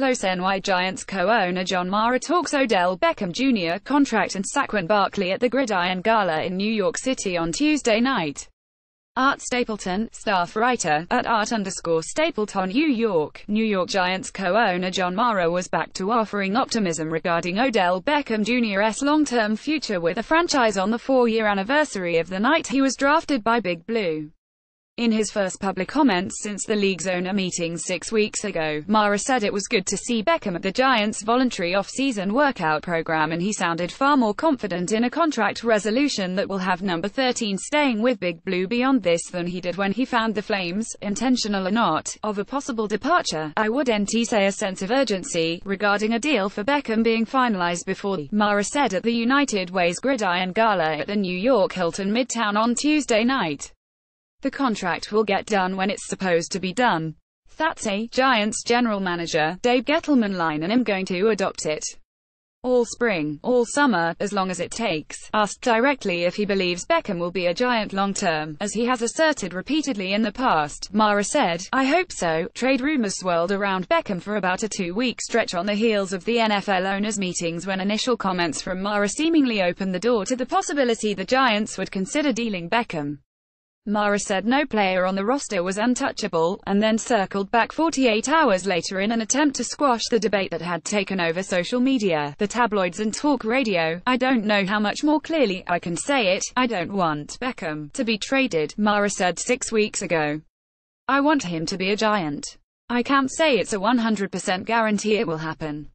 close NY Giants co-owner John Mara talks Odell Beckham Jr. contract and Saquon Barkley at the Gridiron Gala in New York City on Tuesday night. Art Stapleton, staff writer, at art underscore Stapleton New York, New York Giants co-owner John Mara was back to offering optimism regarding Odell Beckham Jr.'s long-term future with the franchise on the four-year anniversary of the night he was drafted by Big Blue. In his first public comments since the league's owner meeting six weeks ago, Mara said it was good to see Beckham at the Giants' voluntary off-season workout program and he sounded far more confident in a contract resolution that will have number 13 staying with Big Blue beyond this than he did when he found the Flames, intentional or not, of a possible departure. I would nt say a sense of urgency, regarding a deal for Beckham being finalized before the, Mara said at the United Way's Gridiron Gala at the New York Hilton Midtown on Tuesday night. The contract will get done when it's supposed to be done. That's a Giants general manager, Dave Gettleman line and I'm going to adopt it. All spring, all summer, as long as it takes. Asked directly if he believes Beckham will be a Giant long-term, as he has asserted repeatedly in the past, Mara said, I hope so. Trade rumors swirled around Beckham for about a two-week stretch on the heels of the NFL owners' meetings when initial comments from Mara seemingly opened the door to the possibility the Giants would consider dealing Beckham. Mara said no player on the roster was untouchable, and then circled back 48 hours later in an attempt to squash the debate that had taken over social media, the tabloids and talk radio. I don't know how much more clearly I can say it, I don't want Beckham to be traded, Mara said six weeks ago. I want him to be a giant. I can't say it's a 100% guarantee it will happen.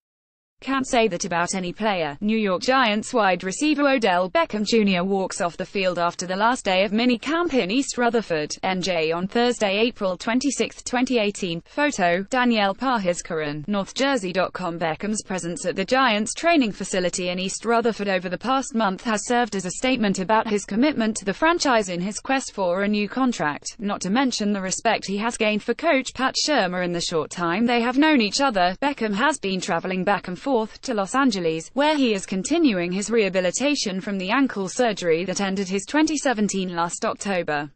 Can't say that about any player. New York Giants wide receiver Odell Beckham Jr. walks off the field after the last day of minicamp in East Rutherford, NJ on Thursday, April 26, 2018. Photo, Danielle Parhizkaran, NorthJersey.com Beckham's presence at the Giants training facility in East Rutherford over the past month has served as a statement about his commitment to the franchise in his quest for a new contract, not to mention the respect he has gained for coach Pat Shurmur in the short time they have known each other. Beckham has been traveling back and forth to Los Angeles, where he is continuing his rehabilitation from the ankle surgery that ended his 2017 last October.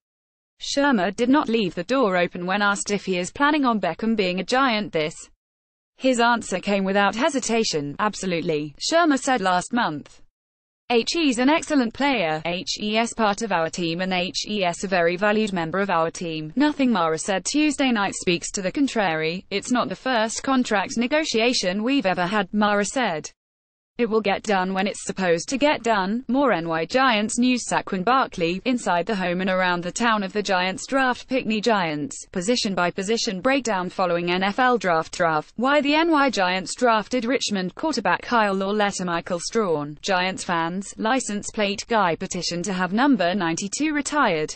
Shurmur did not leave the door open when asked if he is planning on Beckham being a giant this. His answer came without hesitation, absolutely, Shurmur said last month. HE's an excellent player, HE's part of our team and HE's a very valued member of our team. Nothing Mara said Tuesday night speaks to the contrary. It's not the first contract negotiation we've ever had, Mara said. It will get done when it's supposed to get done. More NY Giants news Saquon Barkley, inside the home and around the town of the Giants draft Pickney Giants, position by position breakdown following NFL draft draft, why the NY Giants drafted Richmond quarterback Kyle Lauletta Michael Strahan, Giants fans, license plate guy petition to have number 92 retired.